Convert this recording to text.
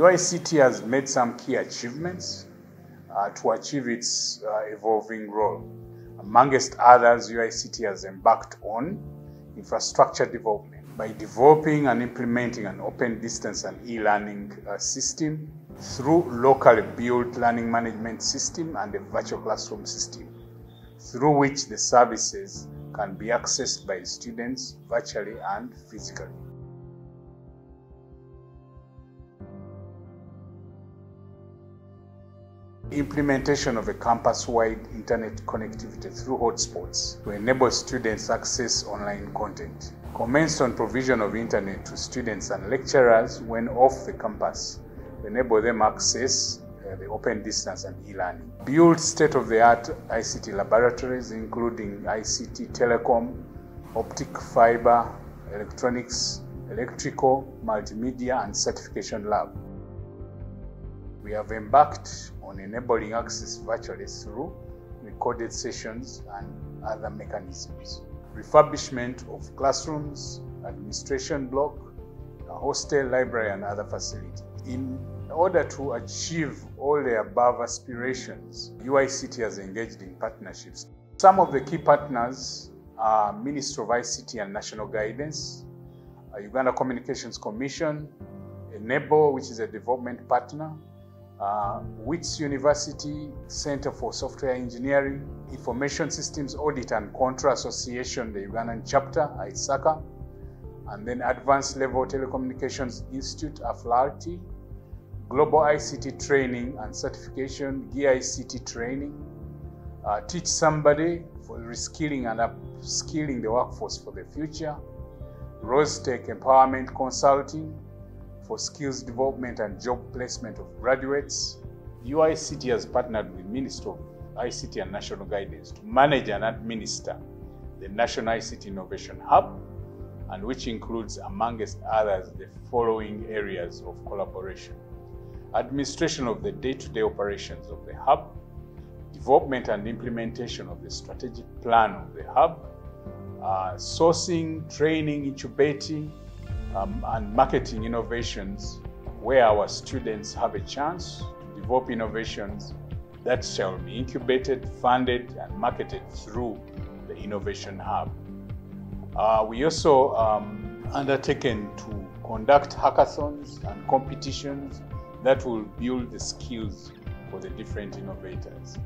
UICT has made some key achievements uh, to achieve its uh, evolving role. Amongst others, UICT has embarked on infrastructure development by developing and implementing an open distance and e-learning uh, system through locally built learning management system and a virtual classroom system through which the services can be accessed by students virtually and physically. Implementation of a campus-wide internet connectivity through hotspots to enable students access online content. Commenced on provision of internet to students and lecturers when off the campus to enable them access uh, the open distance and e-learning. Build state-of-the-art ICT laboratories including ICT telecom, optic fiber, electronics, electrical, multimedia and certification lab. We have embarked on enabling access virtually through recorded sessions and other mechanisms. Refurbishment of classrooms, administration block, a hostel, library and other facilities. In order to achieve all the above aspirations, UICT has engaged in partnerships. Some of the key partners are Ministry of ICT and National Guidance, Uganda Communications Commission, Enabel, which is a development partner, uh, Wits University Center for Software Engineering, Information Systems Audit and Control Association, the Ugandan chapter, ISACA, and then Advanced Level Telecommunications Institute, AFRALTI, Global ICT Training and Certification, GICT Training, uh, Teach Somebody for reskilling and upskilling the workforce for the future, Rose Tech Empowerment Consulting, for skills development and job placement of graduates. UICT has partnered with Ministry of ICT and National Guidance to manage and administer the National ICT Innovation Hub, and which includes, amongst others, the following areas of collaboration. Administration of the day-to-day -day operations of the hub, development and implementation of the strategic plan of the hub, uh, sourcing, training, incubating, um, and marketing innovations where our students have a chance to develop innovations that shall be incubated, funded, and marketed through the Innovation Hub. Uh, we also um, undertaken to conduct hackathons and competitions that will build the skills for the different innovators.